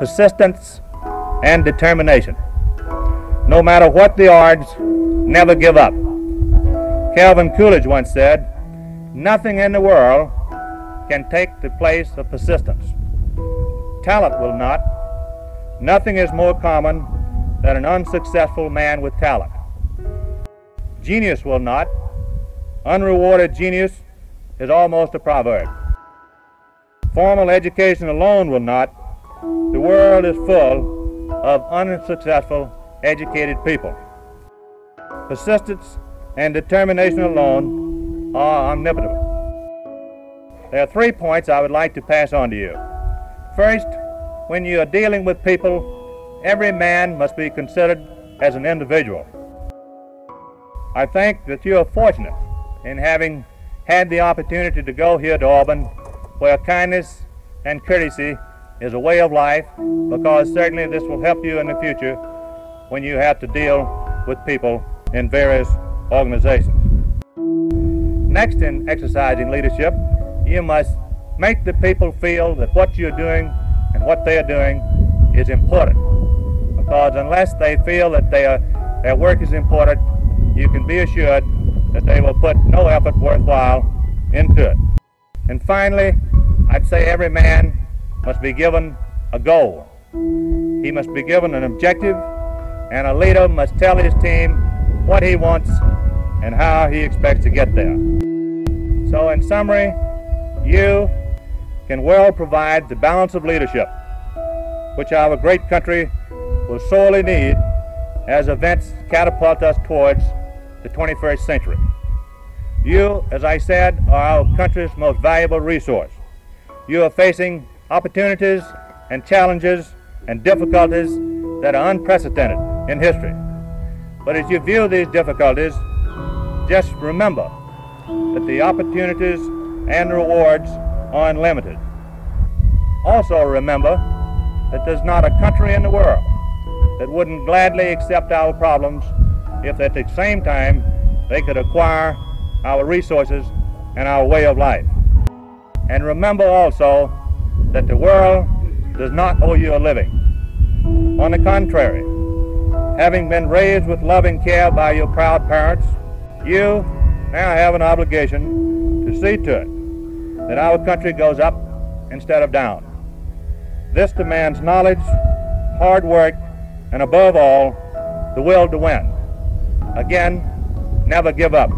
persistence and determination. No matter what the odds, never give up. Calvin Coolidge once said, Nothing in the world can take the place of persistence. Talent will not. Nothing is more common than an unsuccessful man with talent. Genius will not. Unrewarded genius is almost a proverb. Formal education alone will not. The world is full of unsuccessful, educated people. Persistence and determination alone are omnipotent. There are three points I would like to pass on to you. First, when you are dealing with people, every man must be considered as an individual. I think that you are fortunate in having had the opportunity to go here to Auburn where kindness and courtesy is a way of life because certainly this will help you in the future when you have to deal with people in various organizations. Next in exercising leadership, you must make the people feel that what you're doing and what they're doing is important. Because unless they feel that they are, their work is important, you can be assured that they will put no effort worthwhile into it. And finally, I'd say every man must be given a goal. He must be given an objective, and a leader must tell his team what he wants and how he expects to get there. So, in summary, you can well provide the balance of leadership which our great country will sorely need as events catapult us towards the 21st century. You, as I said, are our country's most valuable resource. You are facing opportunities and challenges and difficulties that are unprecedented in history. But as you view these difficulties, just remember that the opportunities and rewards are unlimited. Also remember that there's not a country in the world that wouldn't gladly accept our problems if at the same time they could acquire our resources and our way of life. And remember also that the world does not owe you a living. On the contrary, having been raised with loving care by your proud parents, you now have an obligation to see to it that our country goes up instead of down. This demands knowledge, hard work, and above all, the will to win. Again, never give up.